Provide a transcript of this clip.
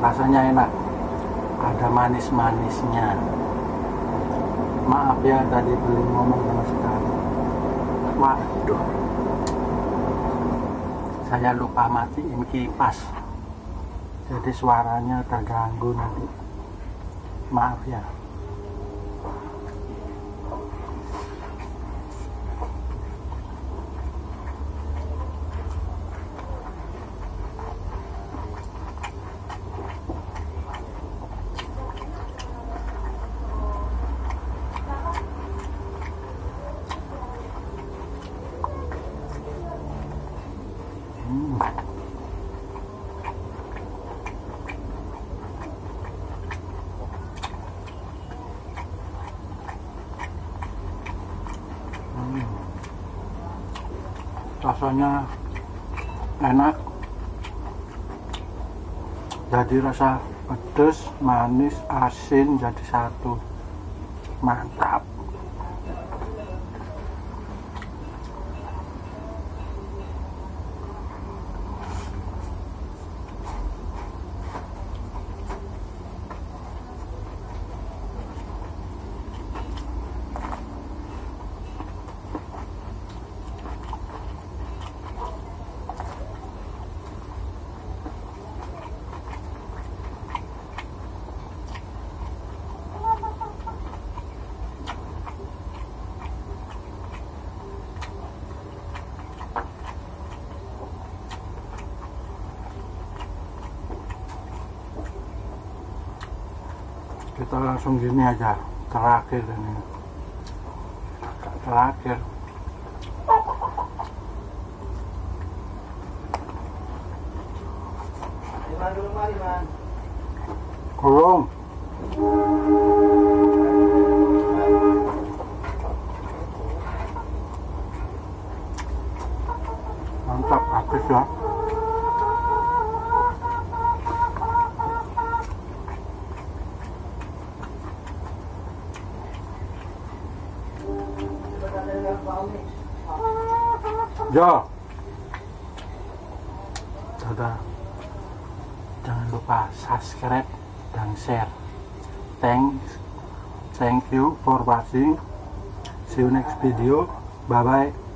rasanya enak. Ada manis-manisnya. Maaf ya tadi belum ngomong sama sekali. Waduh. Saya lupa matiin kipas. Jadi suaranya terganggu nanti. Maaf ya rasanya enak. Jadi rasa pedas manis asin jadi satu. Mantap kita langsung gini aja terakhir ini. Terakhir. Iman dulu kurung mantap habis ya Yo. Dadah. Jangan lupa subscribe dan share. Thanks. Thank you for watching. See you next video. Bye bye.